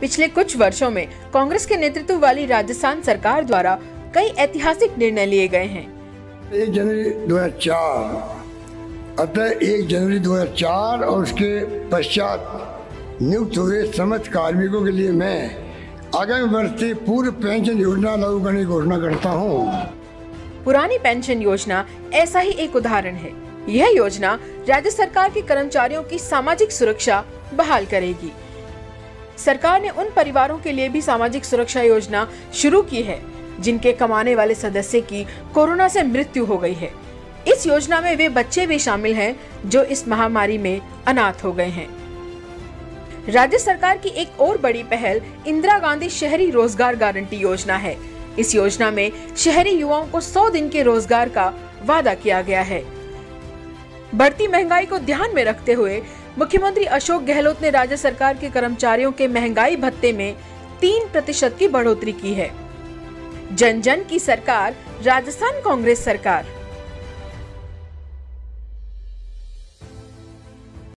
पिछले कुछ वर्षों में कांग्रेस के नेतृत्व वाली राजस्थान सरकार द्वारा कई ऐतिहासिक निर्णय लिए गए हैं। एक जनवरी 2004 अतः एक जनवरी 2004 और उसके पश्चात नियुक्त हुए समस्त कार्मिकों के लिए मैं आगामी वर्ष से पूर्व पेंशन योजना लागू करने की घोषणा करता हूँ। पुरानी पेंशन योजना ऐसा ही एक उदाहरण है। यह योजना राज्य सरकार के कर्मचारियों की सामाजिक सुरक्षा बहाल करेगी। सरकार ने उन परिवारों के लिए भी सामाजिक सुरक्षा योजना शुरू की है, जिनके कमाने वाले सदस्य की कोरोना से मृत्यु हो गई है। इस योजना में वे बच्चे भी शामिल हैं, जो इस महामारी में अनाथ हो गए हैं। राज्य सरकार की एक और बड़ी पहल इंदिरा गांधी शहरी रोज़गार गारंटी योजना है। इस योजना में शहरी युवाओं को 100 दिन के रोज़गार का वादा किया गया है। बढ़ती महँगाई को ध्यान में रखते हुए मुख्यमंत्री अशोक गहलोत ने राज्य सरकार के कर्मचारियों के महँगाई भत्ते में तीन प्रतिशत की बढ़ोतरी की है। जन जन की सरकार, राजस्थान कांग्रेस सरकार।